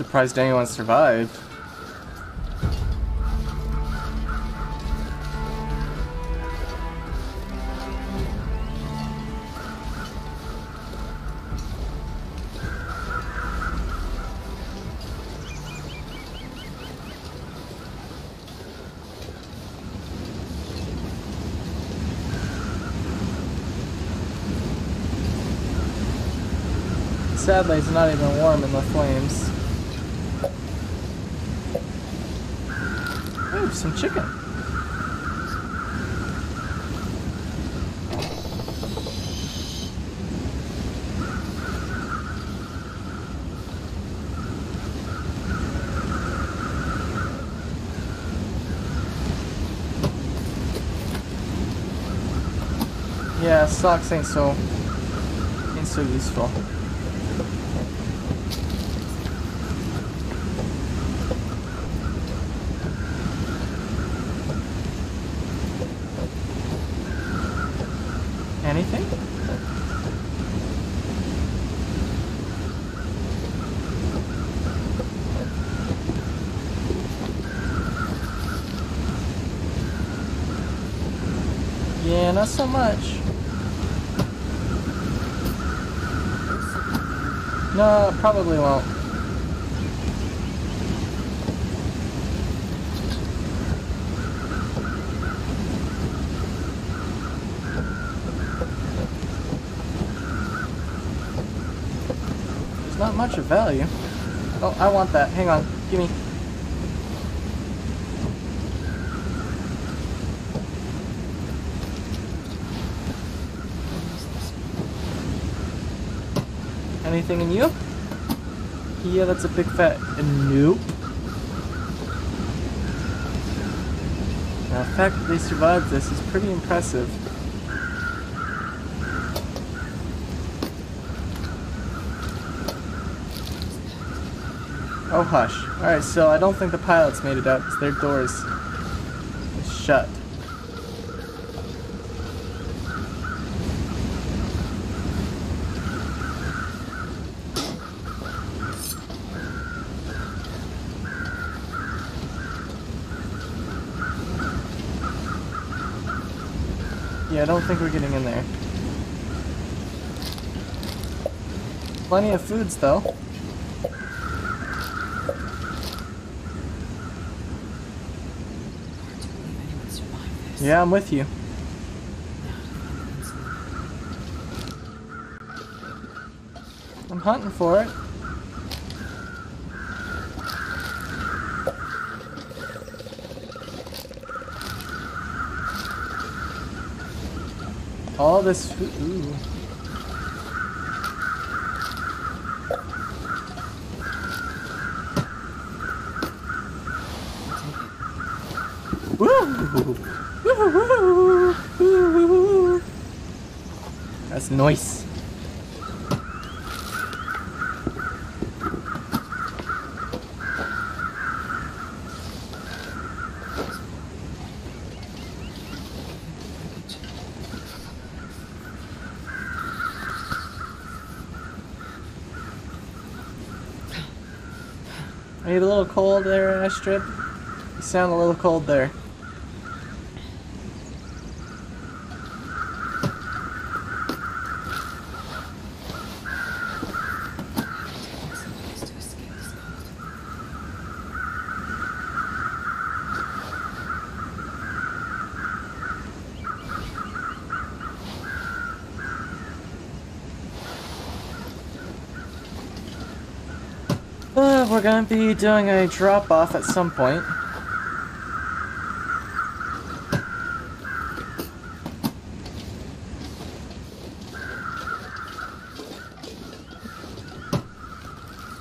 Surprised anyone survived. Sadly, it's not even warm in the flames. Ooh, some chicken. Yeah, socks ain't so ain't so useful. Anything? Yeah, not so much. No, probably won't. There's not much of value. Oh, I want that. Hang on. Gimme. Anything in you? Yeah, that's a big fat nope. Now, the fact that they survived this is pretty impressive. Oh, hush. Alright, so I don't think the pilots made it out because their doors is shut. I don't think we're getting in there. Plenty of foods, though. Yeah, I'm with you. I'm hunting for it. All this. Ooh. That's nice. You a little cold there, Astrid? You sound a little cold there. Uh, we're gonna be doing a drop off at some point.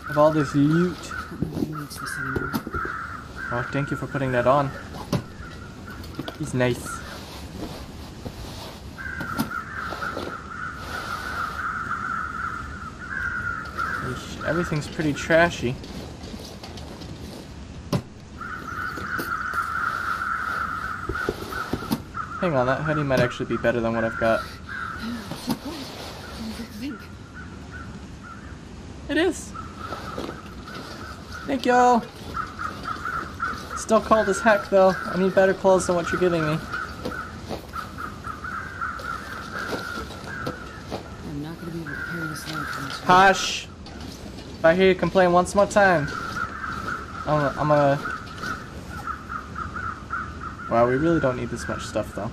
Of all this loot. Oh, thank you for putting that on. He's nice. Everything's pretty trashy. Hang on, that hoodie might actually be better than what I've got. It is. Thank y'all! Still cold as heck though. I need better clothes than what you're giving me. I'm not gonna be able to carry this load. Hush! If I hear you complain once more time, I'm, I'm a. Wow, we really don't need this much stuff though.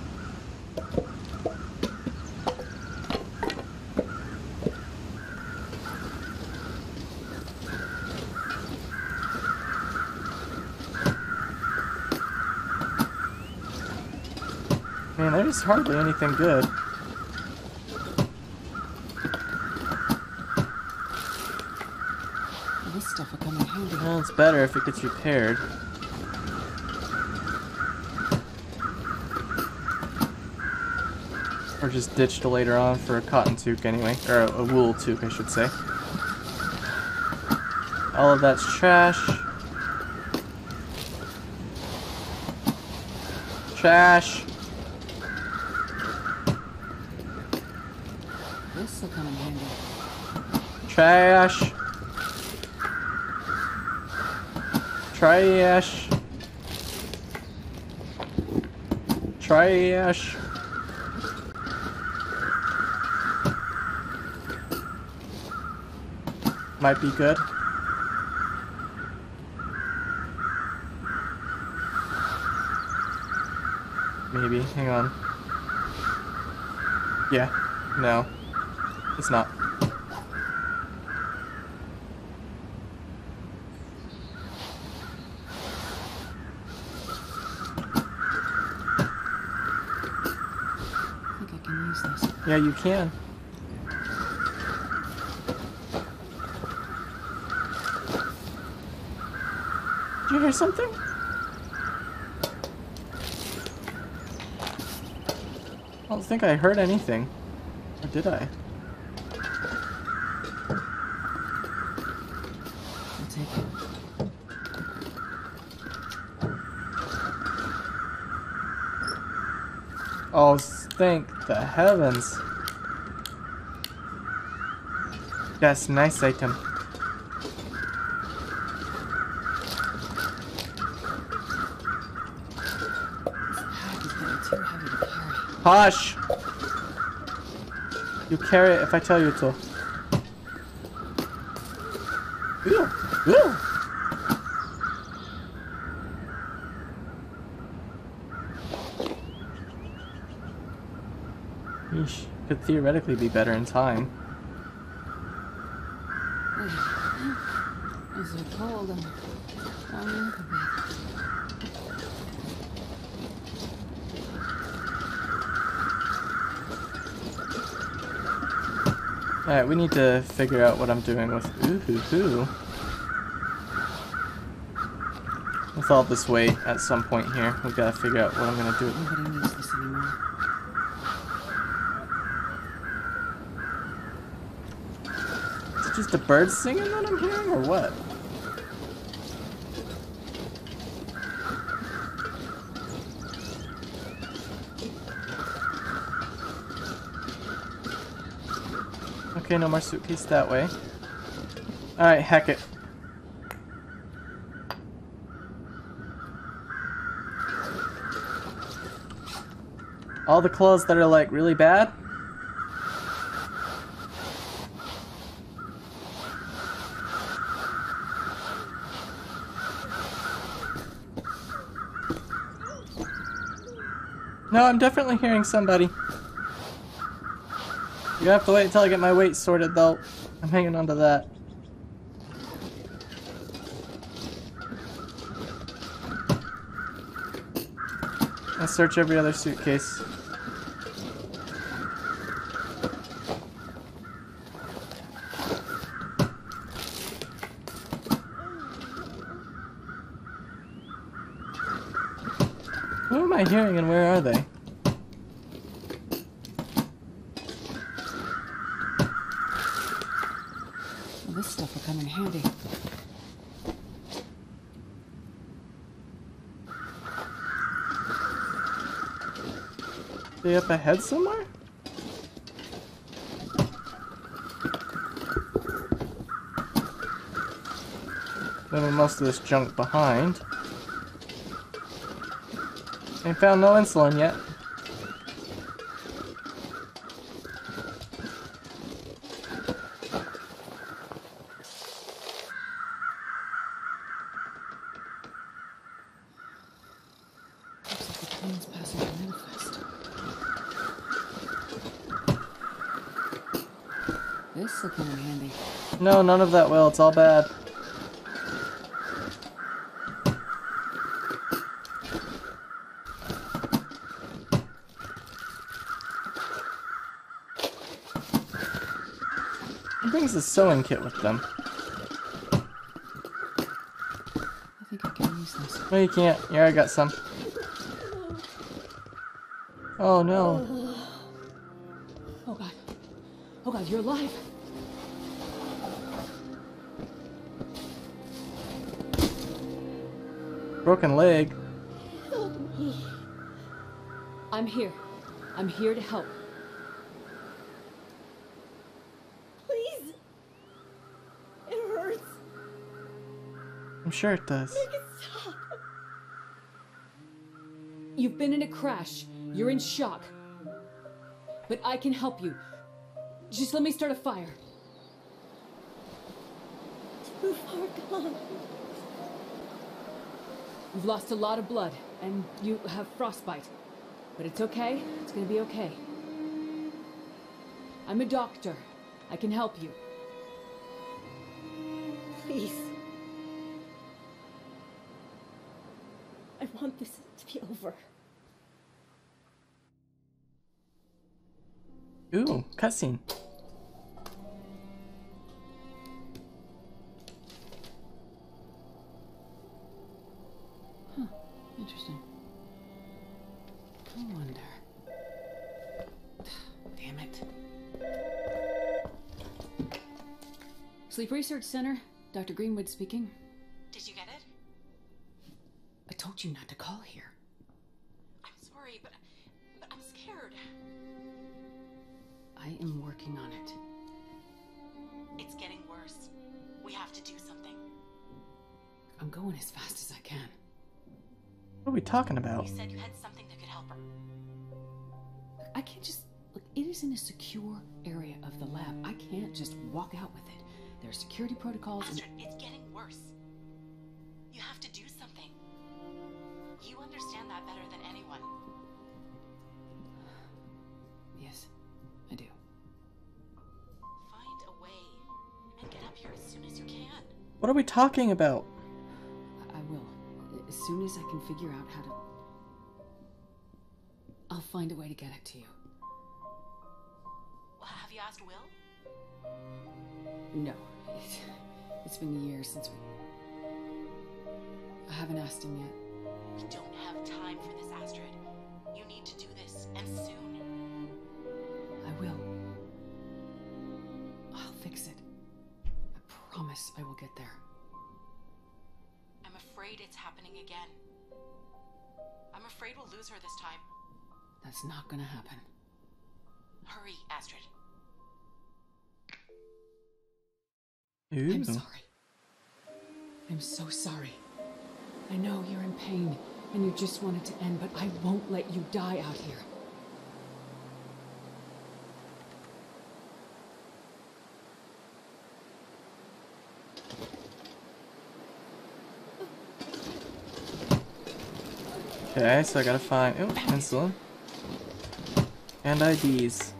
Man, there's hardly anything good. This stuff will come in handy. Well, it's better if it gets repaired. Or just ditched later on for a cotton toque anyway. Or a, a wool toque, I should say. All of that's trash. Trash. This will come in handy. Trash. Trash. Trash. Might be good. Maybe. Hang on. Yeah. No. It's not. I think I can use this. Yeah, you can. Did you hear something? I don't think I heard anything. Or did I? I'll take it. Oh, thank the heavens. Yes, nice item. This pack is getting too heavy to carry. Hush! You carry it if I tell you to. Could theoretically be better in time. It's so cold. I'm. Alright, we need to figure out what I'm doing with ooh hoo hoo. With all this weight at some point here, we've gotta figure out what I'm gonna do. Nobody needs this anymore. Is it just a bird singing that I'm hearing, or what? Okay, no more suitcase that way. Alright, heck it. All the clothes that are like really bad? No, I'm definitely hearing somebody. You have to wait until I get my weight sorted, though. I'm hanging on to that. I'll search every other suitcase. Who am I hearing and where are they? Well, this stuff will come in handy. They up ahead somewhere? leaving most of this junk behind. Ain't found no insulin yet. Looks like the plane's passenger manifest. This will come in handy. No, none of that will. It's all bad. Who brings a sewing kit with them? I think I can use this. No, you can't. Yeah, I got some. Oh no. Oh god. Oh god, you're alive. Broken leg. Help me. I'm here. I'm here to help. Please. It hurts. I'm sure it does. Make it stop. You've been in a crash. You're in shock. But I can help you. Just let me start a fire. Too far gone. You've lost a lot of blood, and you have frostbite. But it's okay. It's gonna be okay. I'm a doctor. I can help you. Please. I want this to be over. Ooh, cutscene. Interesting. I wonder. Damn it. Sleep Research Center, Dr. Greenwood speaking. Did you get it? I told you not to call here. I'm sorry, but but I'm scared. I am working on it. It's getting worse. We have to do something. I'm going as fast talking about? You said you had something that could help her. I can't just look. It is in a secure area of the lab. I can't just walk out with it. There are security protocols. And Astrid, it's getting worse. You have to do something. You understand that better than anyone. yes, I do. Find a way and get up here as soon as you can. What are we talking about? I, I will. As soon as I can figure out how to. I'll find a way to get it to you. Well, have you asked Will? No, it, it's been years since we. I haven't asked him yet. We don't have time for this, Astrid. You need to do this, and soon. I will. I'll fix it. I promise I will get there. I'm afraid it's happening again. I'm afraid we'll lose her this time. That's not gonna happen. Hurry, Astrid. Ooh. I'm sorry. I'm so sorry. I know you're in pain and you just want it to end, but I won't let you die out here. Okay, so I gotta find oh, insulin. And IDs.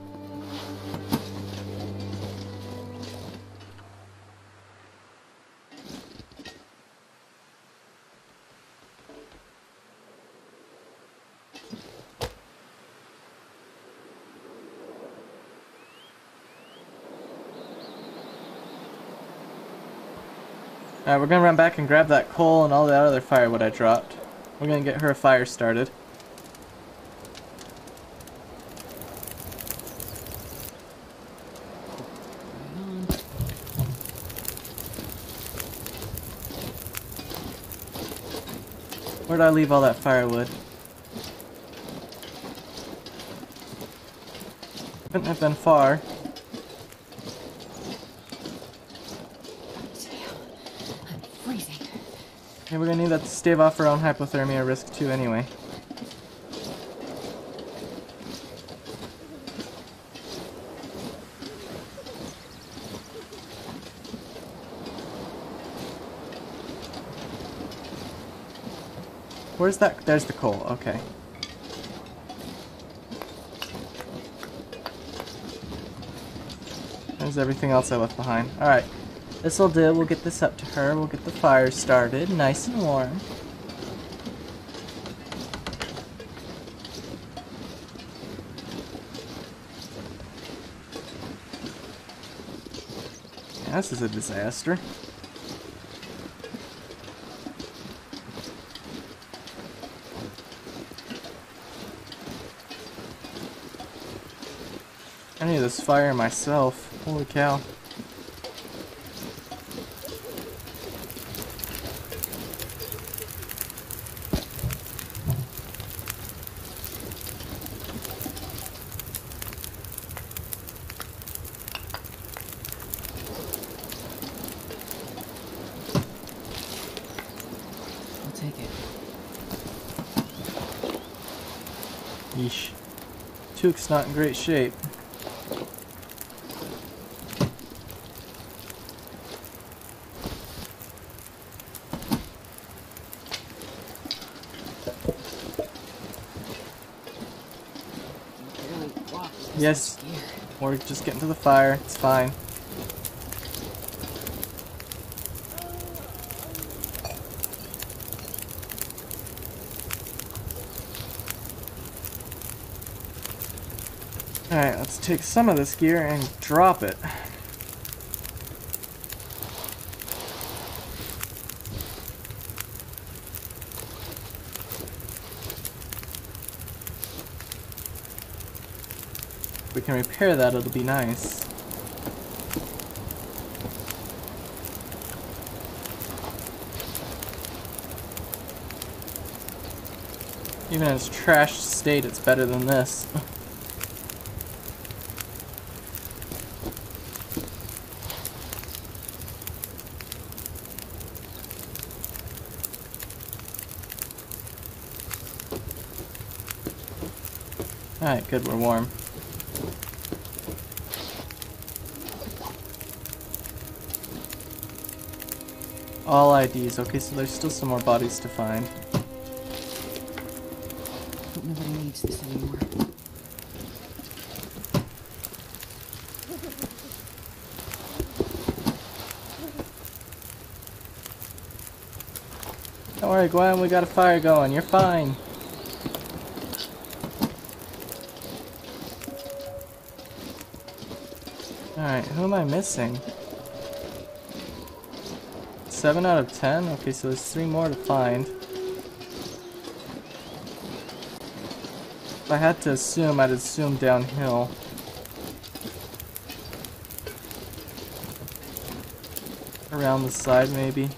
Alright, we're gonna run back and grab that coal and all that other firewood I dropped. We're gonna get her a fire started. Where'd I leave all that firewood? Couldn't have been far. I'm freezing. Okay, we're gonna need that to stave off our own hypothermia risk too anyway. Where's that? There's the coal. Okay. There's everything else I left behind. Alright. This'll do. We'll get this up to her. We'll get the fire started. Nice and warm. This is a disaster. I need this fire myself. Holy cow. Yeesh. Toque's not in great shape. Barely walk. because Yes. We're just getting to the fire. It's fine. Alright, let's take some of this gear and drop it. If we can repair that, it'll be nice. Even in its trashed state, it's better than this. Alright, good, we're warm. All IDs. Okay, so there's still some more bodies to find. Nobody needs this anymore. Don't worry, Gwen, we got a fire going. You're fine. Who am I missing? 7 out of 10? Okay, so there's 3 more to find. If I had to assume, I'd assume downhill. Around the side, maybe.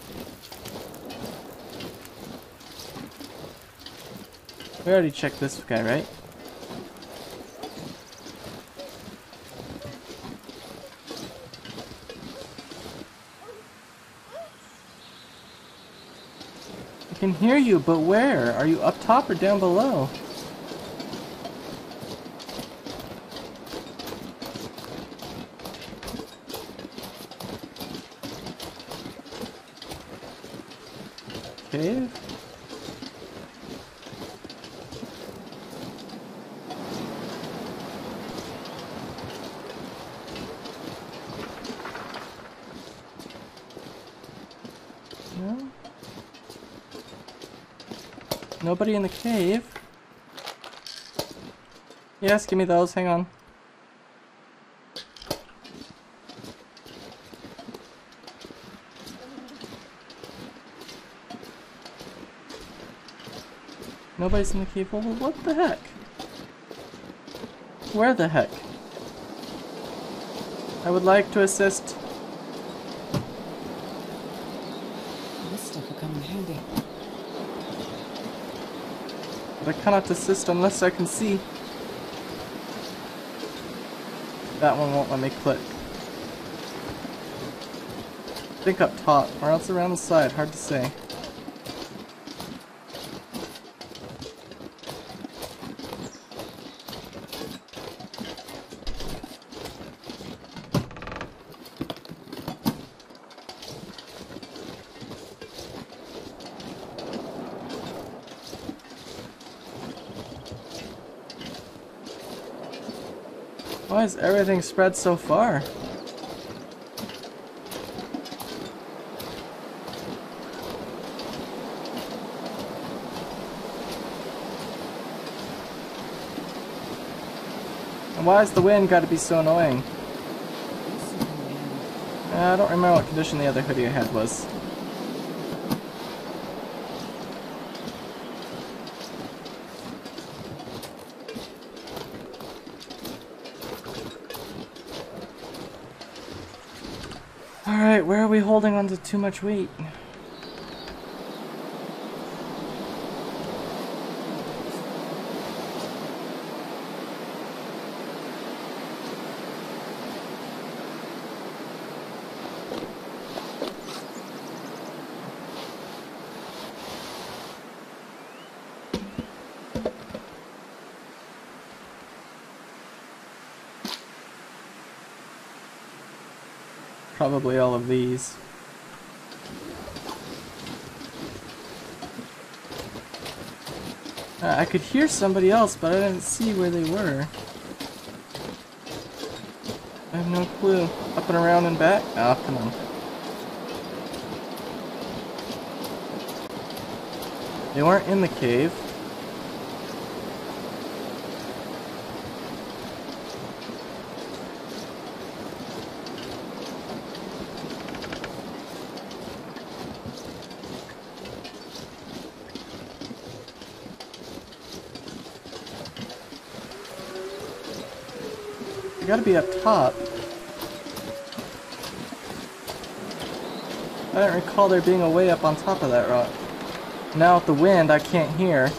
We already checked this guy, right? Can hear you, but where? Are you up top or down below? Cave? No? Nobody in the cave? Yes, give me those, hang on. Nobody's in the cave. Well, what the heck? Where the heck? I would like to assist. This stuff will come in handy. But I cannot assist unless I can see. That one won't let me click. Think up top, or else around the side, hard to say. Is everything spread so far? And why has the wind got to be so annoying? I don't remember what condition the other hoodie I had was. Alright, where are we holding on to too much weight? Probably all of these. Uh, I could hear somebody else, but I didn't see where they were. I have no clue. Up and around and back? Oh, come on. They weren't in the cave. Gotta be up top. I don't recall there being a way up on top of that rock. Now with the wind, I can't hear.